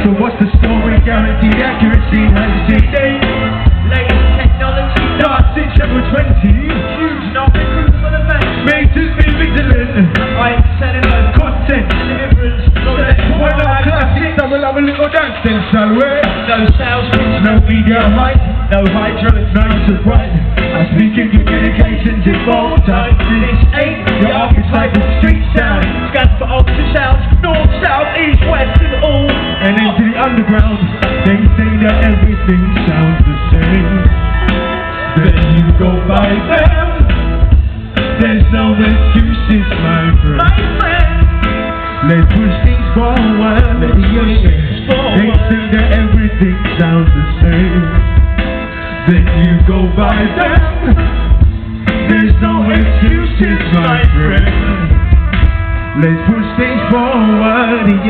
So what's the story? Guaranteed accuracy, 96 days. Latest technology, 6, Chapter 20. huge not recruit for the best. Makers be vigilant. I am selling those Content. deliverance, no When our classics, I will have a little then, shall we? no sales pitch, No media hype, no hydraulics, and bright. I speak in communications in bold time. This the underground, they say that everything sounds the same. Then you go by them. There's no excuses, my friend. My friend, Let's push things forward. Let's push things forward. They say that everything sounds the same. Then you go by them. There's no excuses, my friend. Let's push things forward.